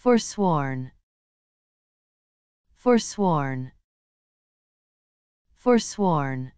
forsworn. Forsworn. Forsworn.